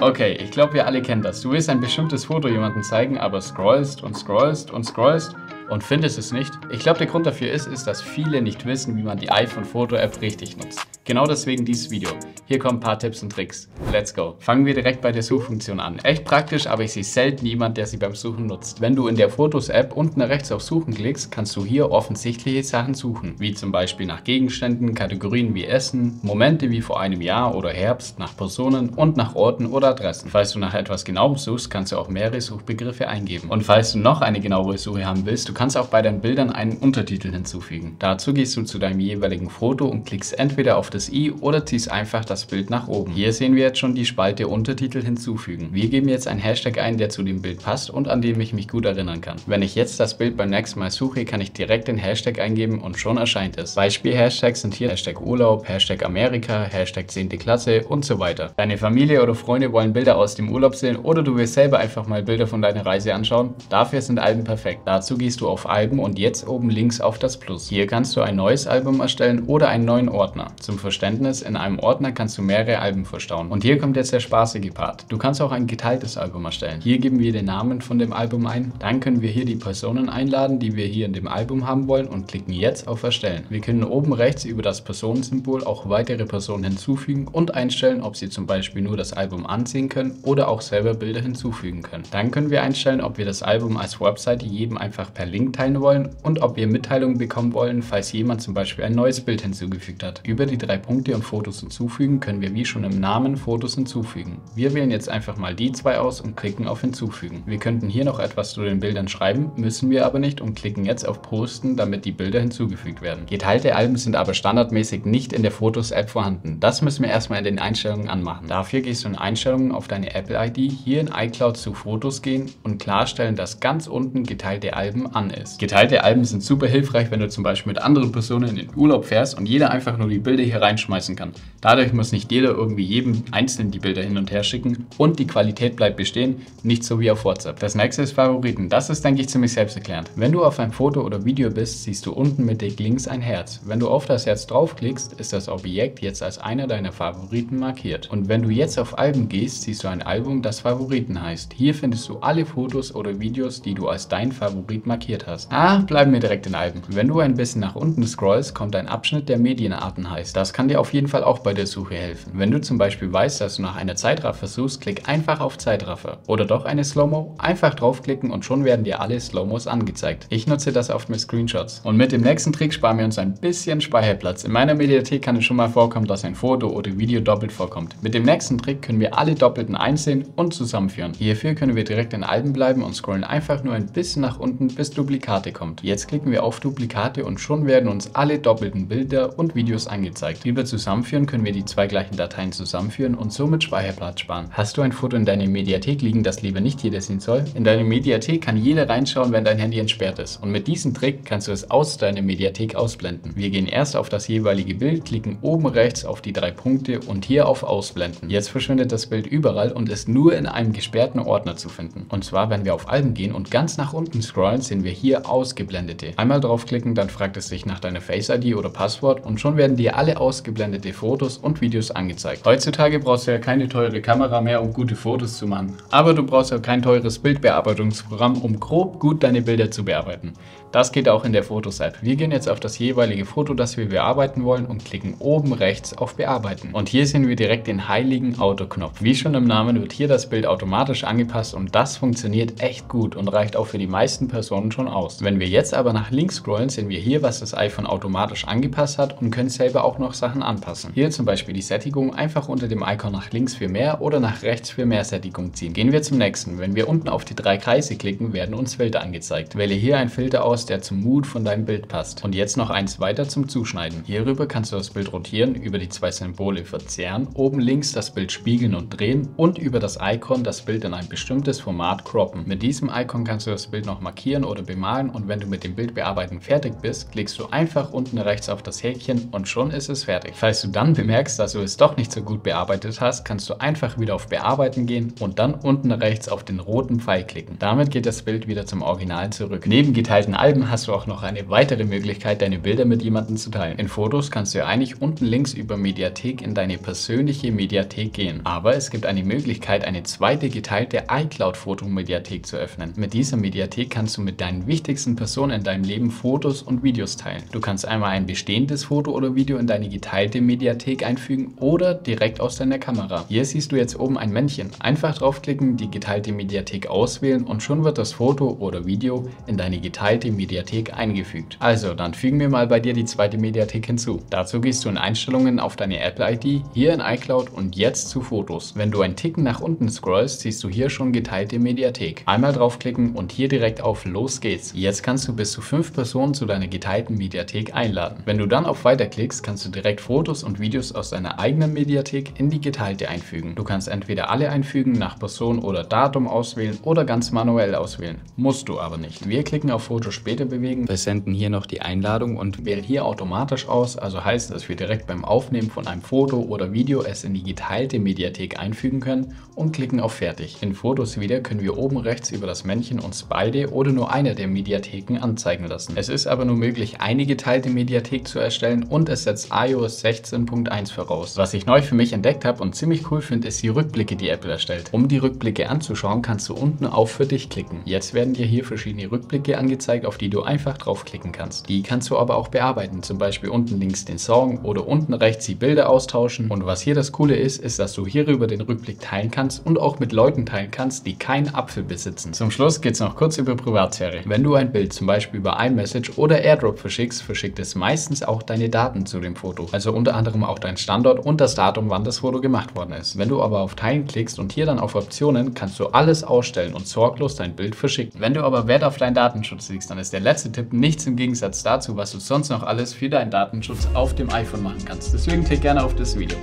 Okay, ich glaube, wir alle kennen das. Du willst ein bestimmtes Foto jemandem zeigen, aber scrollst und scrollst und scrollst und findest es nicht. Ich glaube, der Grund dafür ist, ist, dass viele nicht wissen, wie man die iPhone Foto App richtig nutzt. Genau deswegen dieses Video. Hier kommen ein paar Tipps und Tricks. Let's go. Fangen wir direkt bei der Suchfunktion an. Echt praktisch, aber ich sehe selten jemand, der sie beim Suchen nutzt. Wenn du in der Fotos-App unten rechts auf Suchen klickst, kannst du hier offensichtliche Sachen suchen, wie zum Beispiel nach Gegenständen, Kategorien wie Essen, Momente wie vor einem Jahr oder Herbst, nach Personen und nach Orten oder Adressen. Falls du nach etwas Genauem suchst, kannst du auch mehrere Suchbegriffe eingeben. Und falls du noch eine genauere Suche haben willst, du kannst auch bei deinen Bildern einen Untertitel hinzufügen. Dazu gehst du zu deinem jeweiligen Foto und klickst entweder auf das i oder ziehst einfach das Bild nach oben. Hier sehen wir jetzt schon die Spalte Untertitel hinzufügen. Wir geben jetzt einen Hashtag ein, der zu dem Bild passt und an dem ich mich gut erinnern kann. Wenn ich jetzt das Bild beim nächsten Mal suche, kann ich direkt den Hashtag eingeben und schon erscheint es. Beispiel-Hashtags sind hier Hashtag Urlaub, Hashtag Amerika, Hashtag 10. Klasse und so weiter. Deine Familie oder Freunde wollen Bilder aus dem Urlaub sehen oder du willst selber einfach mal Bilder von deiner Reise anschauen? Dafür sind Alben perfekt. Dazu gehst du auf Alben und jetzt oben links auf das Plus. Hier kannst du ein neues Album erstellen oder einen neuen Ordner. Zum Verständnis, in einem Ordner kannst du mehrere Alben verstauen. Und hier kommt jetzt der spaßige Part. Du kannst auch ein geteiltes Album erstellen. Hier geben wir den Namen von dem Album ein. Dann können wir hier die Personen einladen, die wir hier in dem Album haben wollen und klicken jetzt auf Erstellen. Wir können oben rechts über das Personensymbol auch weitere Personen hinzufügen und einstellen, ob sie zum Beispiel nur das Album ansehen können oder auch selber Bilder hinzufügen können. Dann können wir einstellen, ob wir das Album als Webseite jedem einfach per Link teilen wollen und ob wir Mitteilungen bekommen wollen, falls jemand zum Beispiel ein neues Bild hinzugefügt hat. Über die drei Punkte und Fotos hinzufügen können wir wie schon im Namen Fotos hinzufügen. Wir wählen jetzt einfach mal die zwei aus und klicken auf Hinzufügen. Wir könnten hier noch etwas zu den Bildern schreiben, müssen wir aber nicht und klicken jetzt auf Posten, damit die Bilder hinzugefügt werden. Geteilte Alben sind aber standardmäßig nicht in der Fotos-App vorhanden. Das müssen wir erstmal in den Einstellungen anmachen. Dafür gehst du in Einstellungen auf deine Apple-ID, hier in iCloud zu Fotos gehen und klarstellen, dass ganz unten geteilte Alben an ist. Geteilte Alben sind super hilfreich, wenn du zum Beispiel mit anderen Personen in den Urlaub fährst und jeder einfach nur die Bilder hier reinschmeißen kann. Dadurch muss nicht jeder irgendwie jedem einzeln die Bilder hin und her schicken und die Qualität bleibt bestehen, nicht so wie auf WhatsApp. Das nächste ist Favoriten. Das ist, denke ich, ziemlich selbsterklärend. Wenn du auf ein Foto oder Video bist, siehst du unten mittig links ein Herz. Wenn du auf das Herz draufklickst, ist das Objekt jetzt als einer deiner Favoriten markiert. Und wenn du jetzt auf Alben gehst, siehst du ein Album, das Favoriten heißt. Hier findest du alle Fotos oder Videos, die du als dein Favorit markiert hast. Ah, bleiben wir direkt in Alben. Wenn du ein bisschen nach unten scrollst, kommt ein Abschnitt, der Medienarten heißt. Das kann dir auf jeden Fall auch bei der Suche helfen. Wenn du zum Beispiel weißt, dass du nach einer Zeitraffer suchst, klick einfach auf Zeitraffer. Oder doch eine Slow-Mo, einfach draufklicken und schon werden dir alle Slow-Mos angezeigt. Ich nutze das oft mit Screenshots. Und mit dem nächsten Trick sparen wir uns ein bisschen Speicherplatz. In meiner Mediathek kann es schon mal vorkommen, dass ein Foto oder Video doppelt vorkommt. Mit dem nächsten Trick können wir alle Doppelten einsehen und zusammenführen. Hierfür können wir direkt in Alben bleiben und scrollen einfach nur ein bisschen nach unten, bis Duplikate kommt. Jetzt klicken wir auf Duplikate und schon werden uns alle doppelten Bilder und Videos angezeigt. Über Zusammenführen können wir die zwei gleichen Dateien zusammenführen und somit Speicherplatz sparen. Hast du ein Foto in deiner Mediathek liegen, das lieber nicht jeder sehen soll? In deine Mediathek kann jeder reinschauen, wenn dein Handy entsperrt ist. Und mit diesem Trick kannst du es aus deiner Mediathek ausblenden. Wir gehen erst auf das jeweilige Bild, klicken oben rechts auf die drei Punkte und hier auf Ausblenden. Jetzt verschwindet das Bild überall und ist nur in einem gesperrten Ordner zu finden. Und zwar, wenn wir auf Alben gehen und ganz nach unten scrollen, sehen wir hier Ausgeblendete. Einmal draufklicken, dann fragt es sich nach deiner Face-ID oder Passwort und schon werden dir alle ausgeblendete Fotos und Videos angezeigt. Heutzutage brauchst du ja keine teure Kamera mehr, um gute Fotos zu machen. Aber du brauchst auch kein teures Bildbearbeitungsprogramm, um grob gut deine Bilder zu bearbeiten. Das geht auch in der Fotos-App. Wir gehen jetzt auf das jeweilige Foto, das wir bearbeiten wollen und klicken oben rechts auf Bearbeiten. Und hier sehen wir direkt den heiligen Autoknopf. Wie schon im Namen wird hier das Bild automatisch angepasst und das funktioniert echt gut und reicht auch für die meisten Personen schon aus. Wenn wir jetzt aber nach links scrollen, sehen wir hier, was das iPhone automatisch angepasst hat und können selber auch noch Sachen anpassen. Hier zum Beispiel die Sättigung einfach unter dem Icon nach links für mehr oder nach rechts für mehr Sättigung ziehen. Gehen wir zum nächsten. Wenn wir unten auf die drei Kreise klicken, werden uns Filter angezeigt. Wähle hier einen Filter aus, der zum Mood von deinem Bild passt. Und jetzt noch eins weiter zum Zuschneiden. Hierüber kannst du das Bild rotieren, über die zwei Symbole verzerren, oben links das Bild spiegeln und drehen und über das Icon das Bild in ein bestimmtes Format croppen. Mit diesem Icon kannst du das Bild noch markieren oder bemalen und wenn du mit dem Bildbearbeiten fertig bist, klickst du einfach unten rechts auf das Häkchen und schon ist es fertig. Falls du dann bemerkst, dass du es doch nicht so gut bearbeitet hast, kannst du einfach wieder auf Bearbeiten gehen und dann unten rechts auf den roten Pfeil klicken. Damit geht das Bild wieder zum Original zurück. Neben geteilten Alben hast du auch noch eine weitere Möglichkeit, deine Bilder mit jemandem zu teilen. In Fotos kannst du ja eigentlich unten links über Mediathek in deine persönliche Mediathek gehen. Aber es gibt eine Möglichkeit, eine zweite geteilte iCloud-Foto-Mediathek zu öffnen. Mit dieser Mediathek kannst du mit deinen wichtigsten Personen in deinem Leben Fotos und Videos teilen. Du kannst einmal ein bestehendes Foto oder Video in deine geteilte Mediathek einfügen oder direkt aus deiner Kamera. Hier siehst du jetzt oben ein Männchen. Einfach draufklicken, die geteilte Mediathek auswählen und schon wird das Foto oder Video in deine geteilte Mediathek eingefügt. Also, dann fügen wir mal bei dir die zweite Mediathek hinzu. Dazu gehst du in Einstellungen auf deine Apple-ID, hier in iCloud und jetzt zu Fotos. Wenn du einen Ticken nach unten scrollst, siehst du hier schon geteilte Mediathek. Einmal draufklicken und hier direkt auf Los geht's. Jetzt kannst du bis zu fünf Personen zu deiner geteilten Mediathek einladen. Wenn du dann auf Weiter klickst, kannst du direkt Fotos und Videos aus deiner eigenen Mediathek in die geteilte einfügen. Du kannst entweder alle einfügen, nach Person oder Datum auswählen oder ganz manuell auswählen. Musst du aber nicht. Wir klicken auf Foto später bewegen, versenden hier noch die Einladung und wählen hier automatisch aus, also heißt, dass wir direkt beim Aufnehmen von einem Foto oder Video es in die geteilte Mediathek einfügen können und klicken auf Fertig. In Fotos wieder können wir oben rechts über das Männchen uns beide oder nur eine der Mediatheken anzeigen lassen. Es ist aber nur möglich, eine geteilte Mediathek zu erstellen und es setzt iOS 16.1 voraus. Was ich neu für mich entdeckt habe und ziemlich cool finde, ist die Rückblicke, die Apple erstellt. Um die Rückblicke anzuschauen, kannst du unten auf für dich klicken. Jetzt werden dir hier verschiedene Rückblicke angezeigt, auf die du einfach draufklicken kannst. Die kannst du aber auch bearbeiten, zum Beispiel unten links den Song oder unten rechts die Bilder austauschen. Und was hier das Coole ist, ist, dass du hierüber den Rückblick teilen kannst und auch mit Leuten teilen kannst, die keinen Apfel besitzen. Zum Schluss geht es noch kurz über Privatsphäre. Wenn du ein Bild zum Beispiel über iMessage oder AirDrop verschickst, verschickt es meistens auch deine Daten zu dem Foto. Also unter anderem auch dein Standort und das Datum, wann das Foto gemacht worden ist. Wenn du aber auf Teilen klickst und hier dann auf Optionen, kannst du alles ausstellen und sorglos dein Bild verschicken. Wenn du aber Wert auf deinen Datenschutz legst, dann ist der letzte Tipp nichts im Gegensatz dazu, was du sonst noch alles für deinen Datenschutz auf dem iPhone machen kannst. Deswegen klick gerne auf das Video.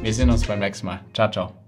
Wir sehen uns beim nächsten Mal. Ciao, ciao.